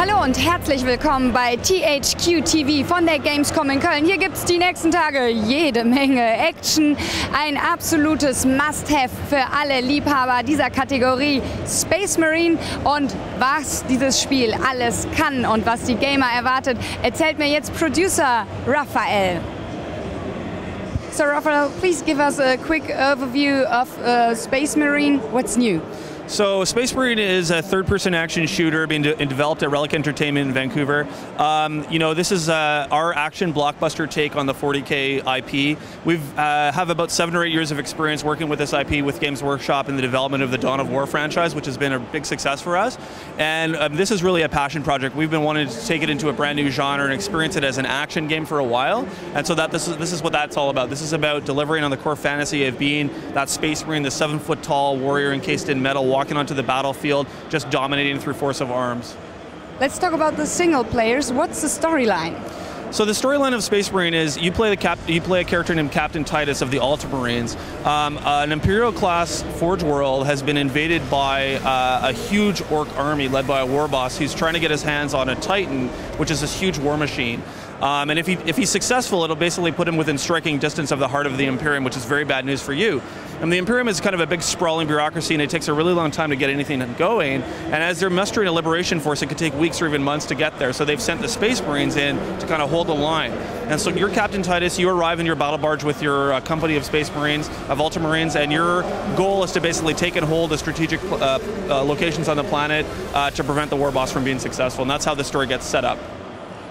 Hallo und herzlich willkommen bei THQ TV von der Gamescom in Köln. Hier gibt es die nächsten Tage jede Menge Action. Ein absolutes Must-Have für alle Liebhaber dieser Kategorie Space Marine. Und was dieses Spiel alles kann und was die Gamer erwartet, erzählt mir jetzt Producer Raphael. So Raphael, please give us a quick overview of uh, Space Marine. What's new? So Space Marine is a third-person action shooter being de developed at Relic Entertainment in Vancouver. Um, you know, this is uh, our action blockbuster take on the 40k IP. We uh, have about seven or eight years of experience working with this IP with Games Workshop in the development of the Dawn of War franchise, which has been a big success for us. And um, this is really a passion project. We've been wanting to take it into a brand new genre and experience it as an action game for a while. And so that this is this is what that's all about. This is about delivering on the core fantasy of being that Space Marine, the seven-foot tall warrior encased in metal walking onto the battlefield, just dominating through force of arms. Let's talk about the single players. What's the storyline? So the storyline of Space Marine is you play the cap, you play a character named Captain Titus of the Ultramarines. Um, uh, an Imperial class Forge world has been invaded by uh, a huge Ork army led by a war boss who's trying to get his hands on a Titan, which is this huge war machine. Um, and if, he, if he's successful, it'll basically put him within striking distance of the heart of the Imperium, which is very bad news for you. And the Imperium is kind of a big sprawling bureaucracy, and it takes a really long time to get anything going. And as they're mustering a liberation force, it could take weeks or even months to get there. So they've sent the Space Marines in to kind of hold the line. And so you're Captain Titus, you arrive in your battle barge with your uh, company of Space Marines, of Ultramarines, and your goal is to basically take and hold the strategic uh, uh, locations on the planet uh, to prevent the war boss from being successful. And that's how the story gets set up.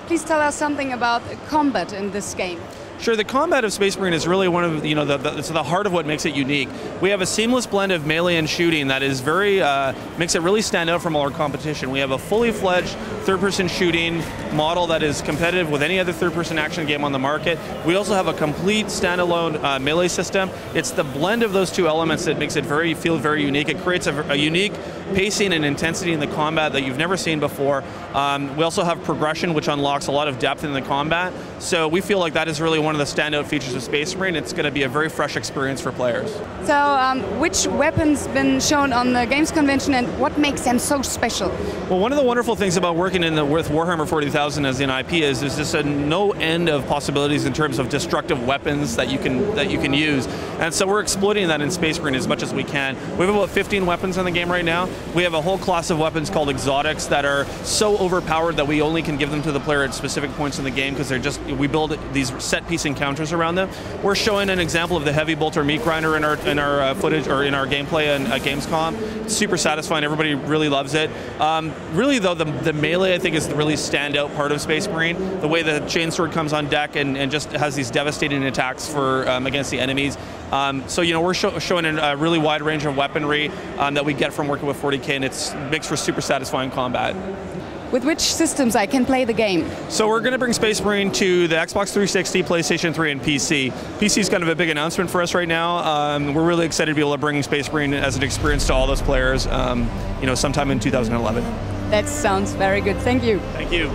Please tell us something about combat in this game. Sure, the combat of Space Marine is really one of you know the, the, it's the heart of what makes it unique. We have a seamless blend of melee and shooting that is very uh, makes it really stand out from all our competition. We have a fully fledged third-person shooting model that is competitive with any other third-person action game on the market. We also have a complete standalone uh, melee system. It's the blend of those two elements that makes it very feel very unique. It creates a, a unique pacing and intensity in the combat that you've never seen before. Um, we also have progression, which unlocks a lot of depth in the combat. So we feel like that is really one of the standout features of Space Marine. It's going to be a very fresh experience for players. So, um, which weapons been shown on the Games Convention, and what makes them so special? Well, one of the wonderful things about working in the, with Warhammer 40,000 as an IP is there's just a no end of possibilities in terms of destructive weapons that you can that you can use, and so we're exploiting that in Space Marine as much as we can. We have about 15 weapons in the game right now. We have a whole class of weapons called exotics that are so overpowered that we only can give them to the player at specific points in the game because they're just we build these set piece encounters around them. We're showing an example of the heavy bolter meat grinder in our in our uh, footage or in our gameplay and Gamescom. Super satisfying. Everybody really loves it. Um, really though, the, the melee I think is the really standout part of Space Marine. The way the chainsword comes on deck and, and just has these devastating attacks for um, against the enemies. Um, so you know we're show, showing a really wide range of weaponry um, that we get from working with 40k, and it makes for super satisfying combat. With which systems I can play the game? So we're going to bring Space Marine to the Xbox 360, PlayStation 3, and PC. PC is kind of a big announcement for us right now. Um, we're really excited to be able to bring Space Marine as an experience to all those players. Um, you know, sometime in 2011. That sounds very good. Thank you. Thank you.